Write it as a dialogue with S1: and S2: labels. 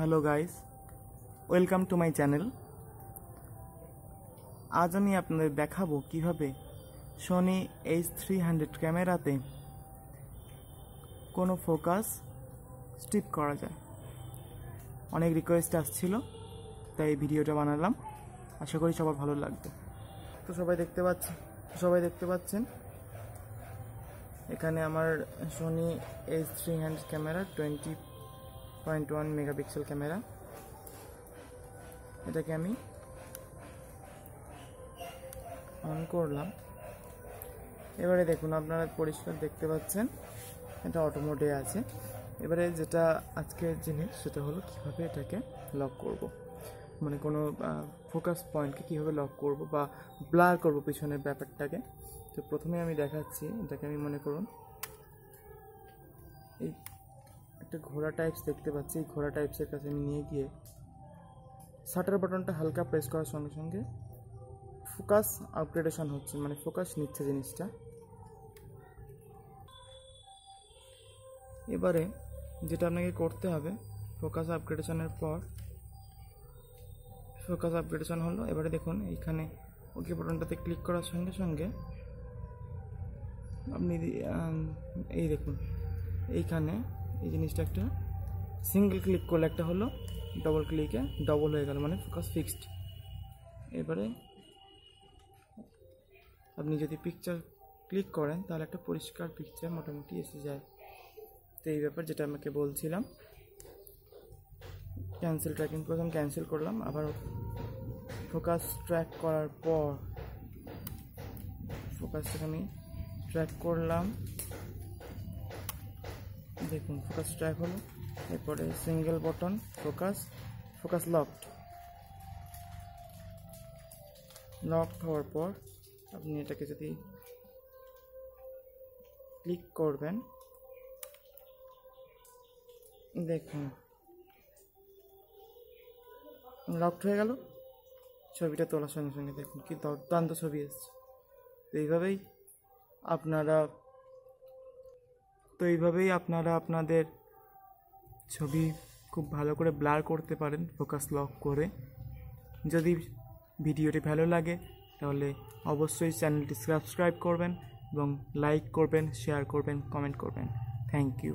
S1: Hello guys welcome to my channel আজ আমি আপনাদের দেখাবো কীভাবে সোনি এইচ থ্রি হান্ড্রেড ক্যামেরাতে কোনো ফোকাস স্টিপ করা যায়। অনেক রিকোয়েস্ট আসছিল, তাই এই ভিডিওটা বানালাম। আশা করি সবার ভালো লাগবে। তো সবাই দেখতে পাচ্ছেন, সবাই দেখতে পাচ্ছেন? এখানে আমার Sony H three hand camera twenty point one megapixel camera এটাকে আমি অন করলাম। এবারে দেখুন, আপনারা পরিষ্কার দেখতে পাচ্ছেন, এটা অটোমোডে আছে। এবারে যেটা আজকের জিনিস, সেটা হলো কীভাবে এটাকে লক করব। মানে কোনো ফোকাস পয়েন্টকে কীভাবে লক করব বা ব্লার করব পিছনের ব্যাপারটাকে। তো প্রথমে আমি দেখাচ্ছি, এটাকে আমি মনে করুন, এই একটা ঘোড়া টাইপস দেখতে পাচ্ছি। এই ঘোড়া টাইপসের কাছে আমি নিয়ে গিয়ে শাটার বাটনটা হালকা প্রেস করার সঙ্গে সঙ্গে ফোকাস আপগ্রেডেশন হচ্ছে মানে ফোকাস নিচ্ছে জিনিসটা। এবারে যেটা আপনাকে করতে হবে ফোকাস আপগ্রেডেশনের পর ফোকাস আপগ্রেডেশন হলো, এবারে দেখুন এইখানে ওকে বাটনটাতে ক্লিক করার সঙ্গে সঙ্গে আপনি এই দেখুন, এইখানে এই জিনিসটা একটা সিঙ্গেল ক্লিক করলে একটা হলো ডবল ক্লিকে ডবল হয়ে গেল মানে ফোকাস ফিক্সড এবারে আপনি যদি পিকচার ক্লিক করেন, তাহলে একটা পরিষ্কার পিকচার মোটামুটি এসে যায়। তো এই ব্যাপার যেটা আমাকে বলছিলাম ক্যান্সেল ট্র্যাকিং প্রথম ক্যান্সেল করলাম, আবার ফোকাস ট্র্যাক করার পর ফোকাসটাকে আমি ট্র্যাক করলাম। দেখুন ফোকাস ট্র্যাক হলো এরপরে single button focus focus locked locked হওয়ার পর আপনি এটাকে যদি ক্লিক করবেন, দেখুন। লকড হয়ে গেল। ছবিটা তোলার সঙ্গে সঙ্গে দেখুন কি দুর্দান্ত ছবি এসছে। তো এইভাবেই আপনারা তো এইভাবেই আপনারা আপনাদের ছবি খুব ভালো করে ব্লার করতে পারেন ফোকাস লক করে। যদি ভিডিওটি ভালো লাগে, তাহলে অবশ্যই চ্যানেলটি সাবস্ক্রাইব করবেন এবং লাইক করবেন শেয়ার করবেন কমেন্ট করবেন। Thank you